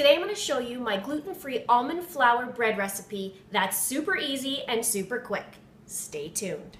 Today I'm going to show you my gluten-free almond flour bread recipe that's super easy and super quick. Stay tuned.